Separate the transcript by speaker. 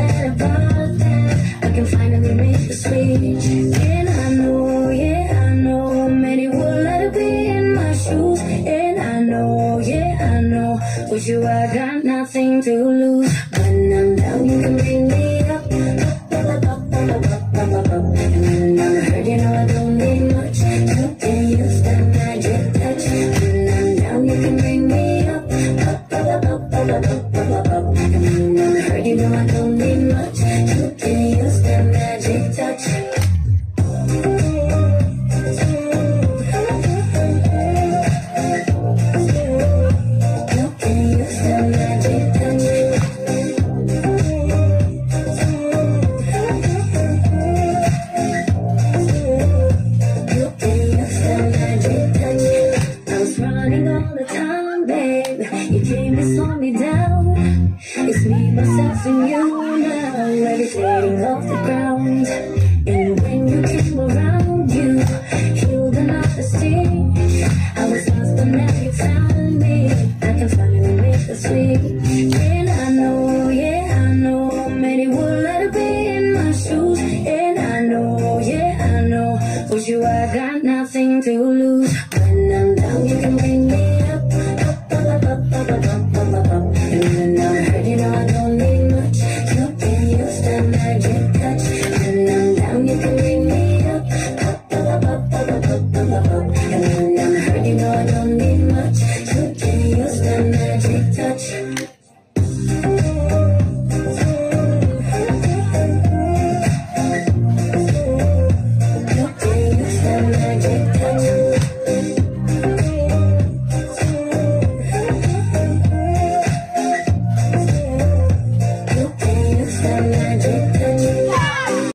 Speaker 1: I can finally make the switch. And I know, yeah, I know, would let it be in my shoes. And I know, yeah, I know, with you I got nothing to lose. When I'm down, you can bring me up. up, up, up, up, up, up, up, up. And when I'm hurt, you know I don't need much. You can use that magic touch. I'm you can bring me up. up, up, up, up, up, up, up. You now. Levitating off the ground. And when you came around, you healed another sting. I was lost, but now you found me. I can finally make the swing. And I know, yeah, I know. Many would let it be in my shoes. And I know, yeah, I know. For you, I got nothing to lose. When I'm down,